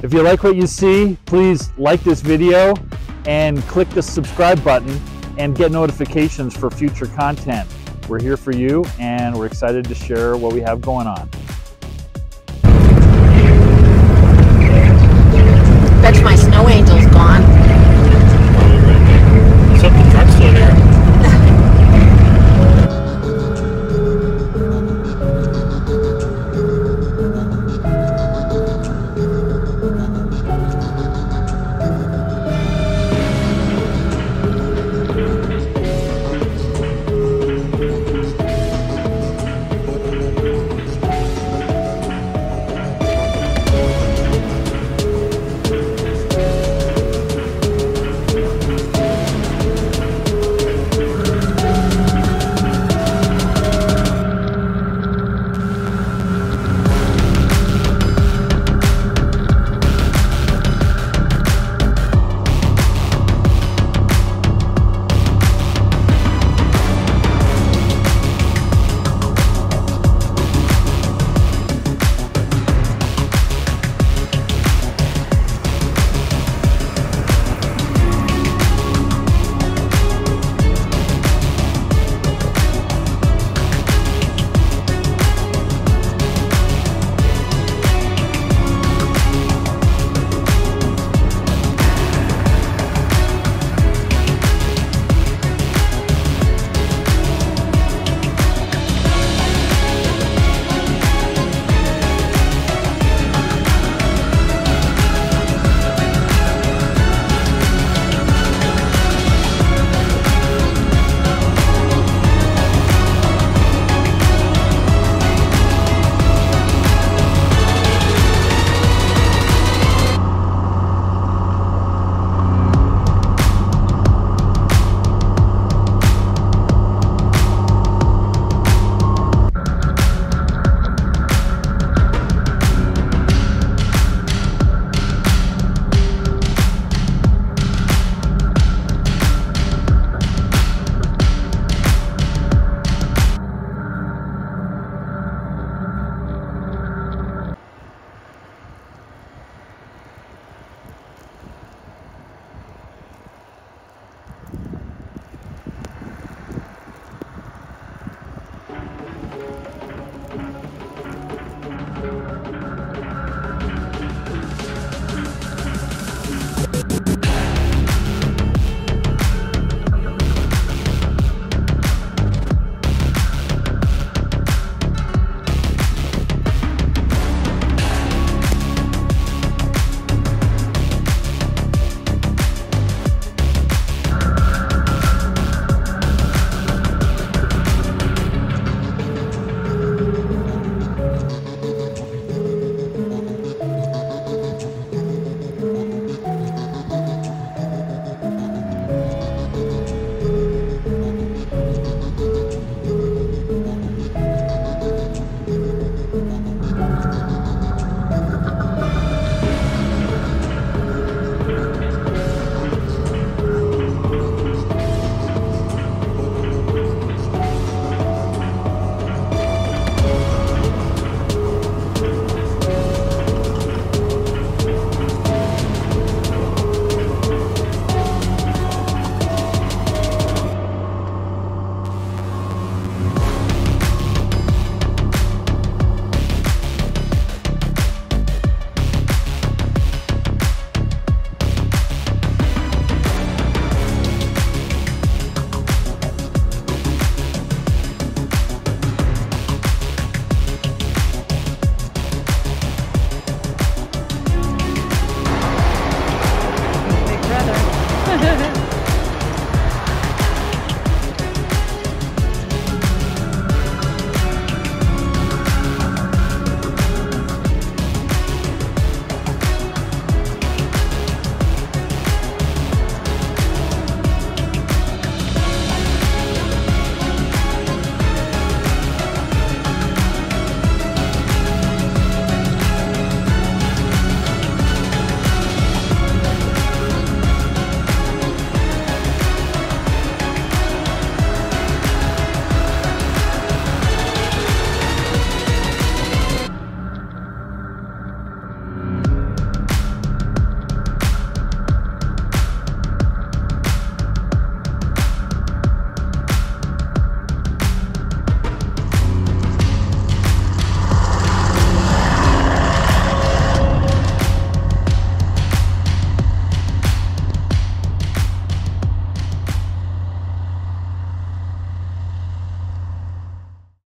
If you like what you see, please like this video and click the subscribe button and get notifications for future content. We're here for you and we're excited to share what we have going on. That's my snow angel's gone.